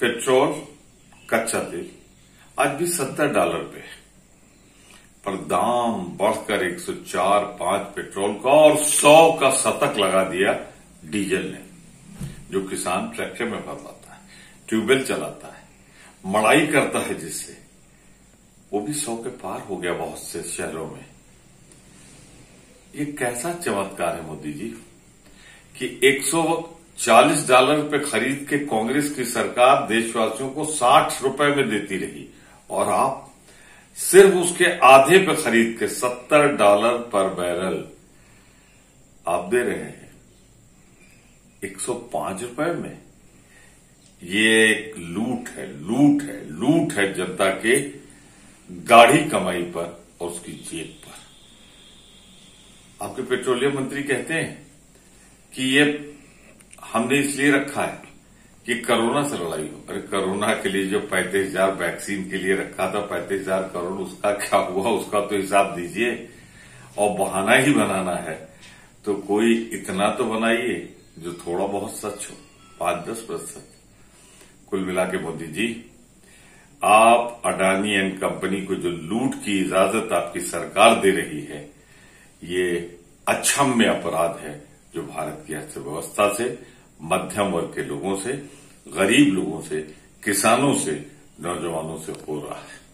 Petrol कच्चा तेल, आज भी सत्तर डॉलर पे है। पर दाम बढ़कर 104 पाँच पेट्रोल का और 100 का शतक लगा दिया डीजल ने, जो किसान ट्रैक्टर में भरवाता है, ट्यूबवेल चलाता है मड़ाई करता है जिससे। वो भी सौ के पार हो गया बहुत से शहरों में। ये कैसा चमत्कार है मोदी जी कि 140 डॉलर पे खरीद के कांग्रेस की सरकार देशवासियों को 60 रुपए में देती रही और आप सिर्फ़ उसके आधे पे खरीद के 70 डॉलर पर बैरल आप दे रहे हैं। 105 रुपए में। ये एक लूट है लूट है लूट है जनता के गाढ़ी कमाई पर और उसकी जेब पर। आपके पेट्रोलियम मंत्री कहते हैं कि ये हमने इसलिए रखा है कि कोरोना से लड़ाई हो। अरे, कोरोना के लिए जो पैंतीस हज़ार वैक्सीन के लिए रखा था, पैंतीस हज़ार करोड़, उसका क्या हुआ? उसका तो हिसाब दीजिए। और बहाना ही बनाना है। तो कोई इतना तो बनाइए जो थोड़ा बहुत सच हो। पाँच दस प्रतिशत। कुल मिला के मोदी जी, आप अडानी एंड कंपनी को जो लूट की इजाज़त आपकी सरकार दे रही है, ये अक्षम्य अपराध है। जो भारत की अर्थव्यवस्था से, मध्यम वर्ग के लोगों से, गरीब लोगों से, किसानों से, नौजवानों से हो रहा है।